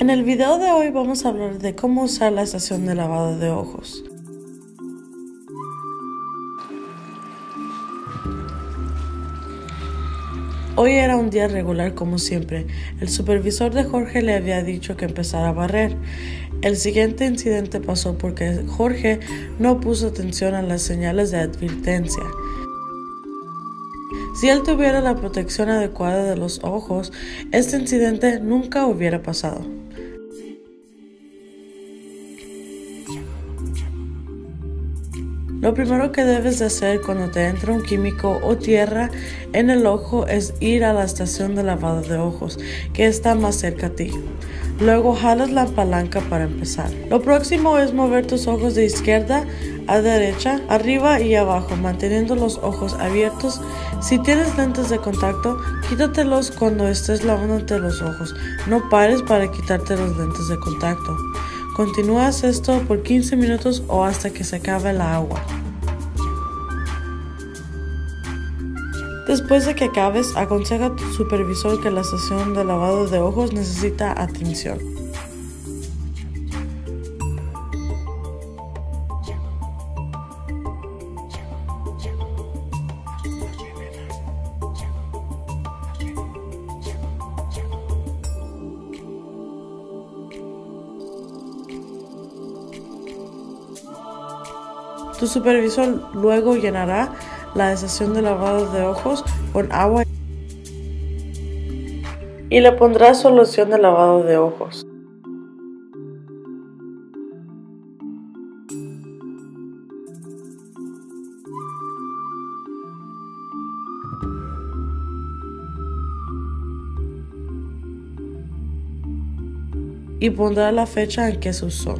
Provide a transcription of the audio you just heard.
En el video de hoy vamos a hablar de cómo usar la estación de lavado de ojos. Hoy era un día regular como siempre. El supervisor de Jorge le había dicho que empezara a barrer. El siguiente incidente pasó porque Jorge no puso atención a las señales de advertencia. Si él tuviera la protección adecuada de los ojos, este incidente nunca hubiera pasado. Lo primero que debes de hacer cuando te entra un químico o tierra en el ojo es ir a la estación de lavado de ojos que está más cerca a ti. Luego jalas la palanca para empezar. Lo próximo es mover tus ojos de izquierda a derecha, arriba y abajo, manteniendo los ojos abiertos. Si tienes lentes de contacto, quítatelos cuando estés lavándote los ojos. No pares para quitarte los lentes de contacto. Continúas esto por 15 minutos o hasta que se acabe el agua. Después de que acabes, aconseja a tu supervisor que la sesión de lavado de ojos necesita atención. Tu supervisor luego llenará la estación de lavado de ojos con agua y le pondrá solución de lavado de ojos. y pondrá la fecha en que se usó.